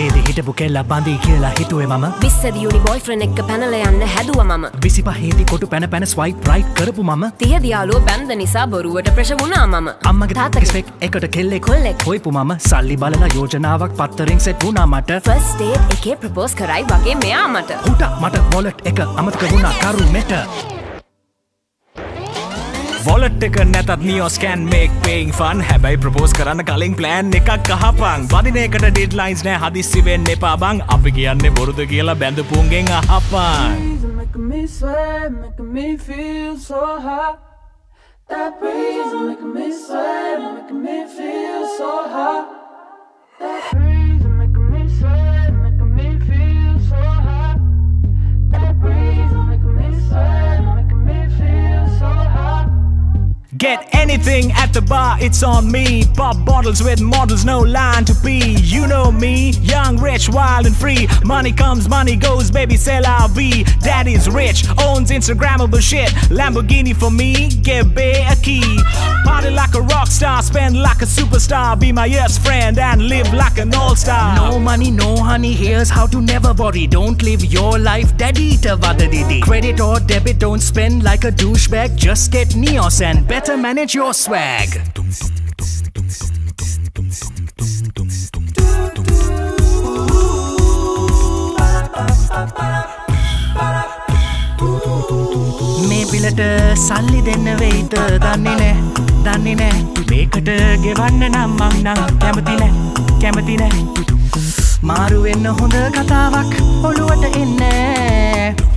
හිටපු කෙල්ලා බඳී කියලා හිතුවේ මම. විස්සදියුනි බොයිෆ්‍රෙන් එක්ක පැනල යන්න හැදුව මම. විසි පහේදි කොටු පැන පැන ස්වයි් රයි් කරපු මම. තිය දියාලෝ බැන්ද නිසා බොරුවට ප්‍රශ වුණා මම. අම්මගේ තාත්තගේ තාතස්පෙක් එකට කෙල්ලෙක් කොල්ලෙක්. හොයිපු මම. සල්ලි බලලා යෝජනාවක් පත්තරින් සෙට් වුණා මට. ෆස් ඩේට් එකේ ප්‍රපෝස් කරයි වගේ මෙයා මට. හුට මට වොලට් එක අමතක වුණා කරු මෙට වොලට් එක නැතත් නිියෝස්කෑන් මේක් පේයින් ෆන් හැබැයි ප්‍රපෝස් කරන්න කලින් ප්ලෑන් එකක් කහපං බදින එකට ඩිඩ්ලයින්ස් නෑ හදිස්සිවෙන් එපා බං අපි කියන්නේ බොරුද කියලා බැඳපුන්ගෙන් අහපන් breeze making me sweat, making me feel so hot. That breeze making me sweat, making me feel so hot. Get anything at the bar, it's on me. Pop bottles with models, no line to pee. You know me, young, rich, wild, and free. Money comes, money goes, baby, c'est la vie. Daddy's rich, owns Instagrammable shit. Lamborghini for me, give Bay a key. Party like a rock star, spend like a superstar. Be my yes friend and live like an all star. No money, no honey, here's how to never worry. Don't live your life daddy to didi. Credit or debit, don't spend like a douchebag. Just get Neos and better manage your swag. සල්ලි දෙන්න වෙයිද? දන්නේ නෑ. දන්නේ නෑ. මේකට ගෙවන්න නම් මං නම් කැමති නෑ. කැමති නෑ. මාරු වෙන්න හොඳ කතාවක් ඔළුවට එන්න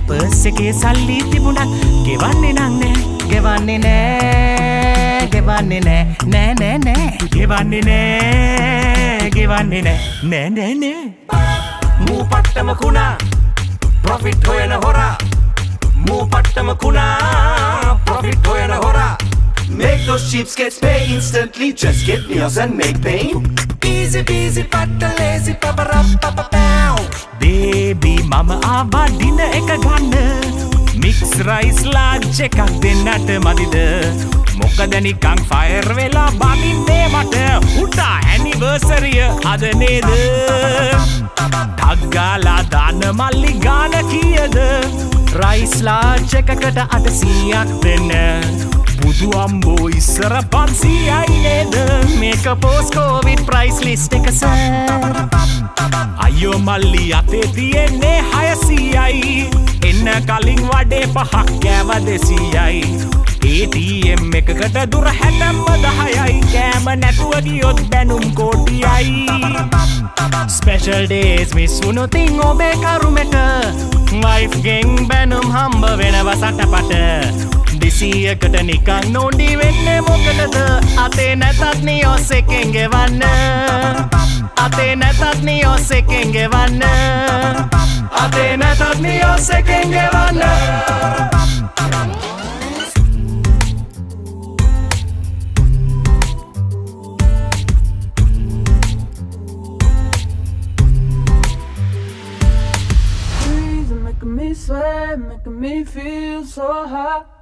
පර්ස් එකේ සල්ලි තිබුණත් ගෙවන්නේ නං නෑ. ගෙවන්නේ නෑ. ගෙවන්නේ නෑ. නෑ නෑ නෑ. ගෙවන්නේ නෑ. ගෙවන්නේ නෑ. නෑ නෑ නෑ. මූ පට්ටම කුණා. ප්‍රොෆිට් හොයන හොරා. මූ පට්ටම කුණා. ප්‍රොෆිට් හොයන හොරා Make those cheapskates pay instantly. Just get meals and make pain. Easy peasy patta lazy papa rap papa pow. Baby මම ආවා ඩින එක ගන්න මික්ස් රයිස් ලාජ් එකක් දෙන්නට මදිද මොකදනිකං ෆයර් වෙලා බනින්නේ මට උටා ඇනිවර්සරිය අද නේද ටක්ගාලා දාන්න මල්ලි ගාන කියද රයිස්ලාජ් එකකට අටසීයක් දෙන්න. බුදු අම්බෝ ඉස්සර පන්සීයයි නේද? මේක පෝස්කෝවිත් ප්‍රයිස් ලිස්ට එකස අයෝ මල්ලි අතේ තියෙන්නේ හයසීයයි. එන්න කලින් වඩේ පහක් කෑව දෙසීයයි. ඒටම් එකකට දුර හැටම්ම දහයයි. කෑම නැතුව ගියොත් බැනුම් කෝටියයි. ස්පෙෂල් ඩේස් මිස් වුණොතින් ඔබේ කරුමට. වයිෆ්ගෙන් බැනුම් හම්බ වෙනව සටපට දෙසීයකට නිකං නොඩි වෙන්න මොකටද? අතේ නැතත් නියෝස් එකෙන් ගෙවන්න. අතේ නැතත් නියෝස් එකෙන් ගෙවන්න. අතේ නැතත් නියෝස් එකෙන් ගෙවන්න. Sweat, making me feel so hot.